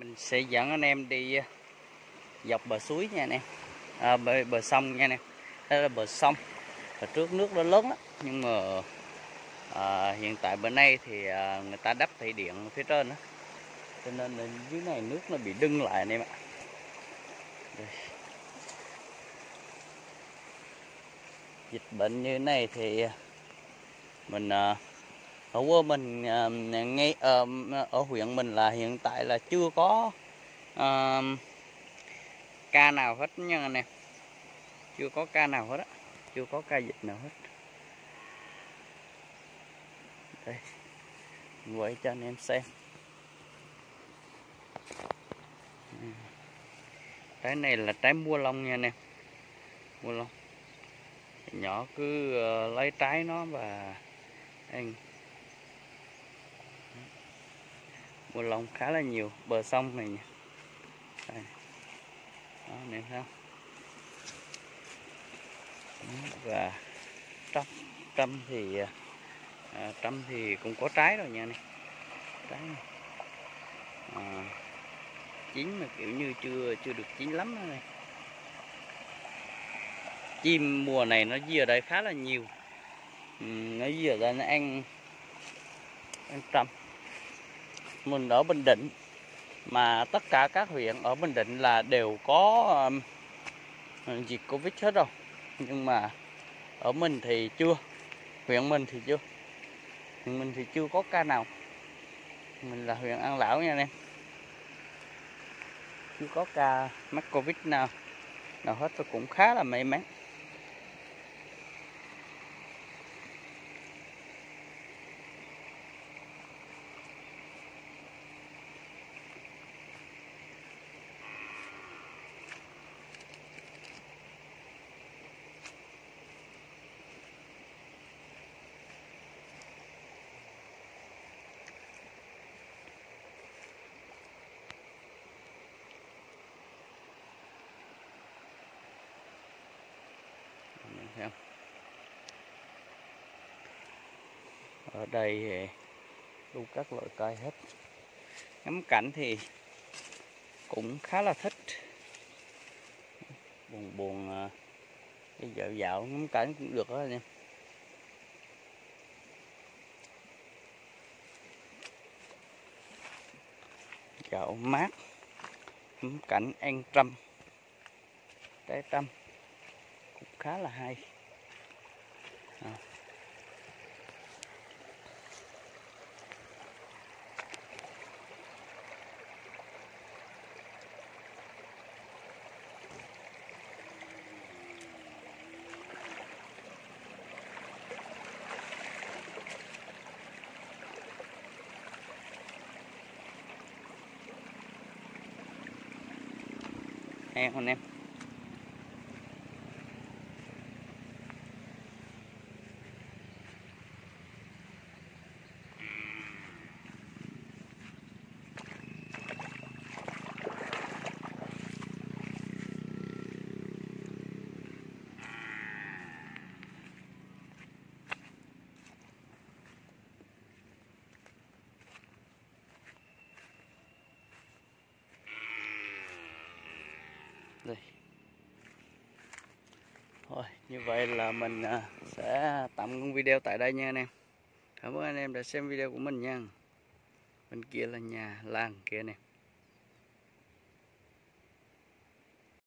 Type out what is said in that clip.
mình sẽ dẫn anh em đi ờ, dọc bờ suối nha anh em. À, bờ, bờ sông nha anh em. Đây là bờ sông. Và trước nước nó lớn lắm nhưng mà à, hiện tại bữa nay thì à, người ta đắp thủy điện phía trên đó cho nên là dưới này nước nó bị đưng lại anh em ạ. Đây. dịch bệnh như thế này thì à, mình à, ở quê mình à, ngay ờ, ở huyện mình là hiện tại là chưa có uh, ca nào hết nha anh em chưa có ca nào hết á chưa có ca dịch nào hết. Đây mình quay cho anh em xem. Trái này là trái mua lông nha anh em. Mua lông. Nhỏ cứ uh, lấy trái nó và ăn mua lồng khá là nhiều bờ sông này nha đây. đó em thấy không. Và trăm trăm thì à, trăm thì cũng có trái rồi nha này trái này. À, chín mà kiểu như chưa chưa được chín lắm này. Chim mùa này nó di ở đây khá là nhiều. Ừ, nó di ở đây nó ăn ăn trăm mình ở Bình Định mà tất cả các huyện ở Bình Định là đều có um, dịch Covid hết rồi. Nhưng mà ở mình thì chưa huyện mình thì chưa huyện mình thì chưa có ca nào. Mình là huyện An Lão nha anh em. Chưa có ca mắc Covid nào nào hết tôi cũng khá là may mắn. Thấy không? ở đây thì đủ các loại cây hết. Ngắm cảnh thì cũng khá là thích. Buồn buồn à, đi dạo dạo ngắm cảnh cũng được đó anh em dạo mát, ngắm cảnh an trăm trái trăm khá là hay à. em anh em đây. Thôi, như vậy là mình à, sẽ tạm ngưng video tại đây nha anh em. Cảm ơn anh em đã xem video của mình nha. Bên kia là nhà làng kia nè.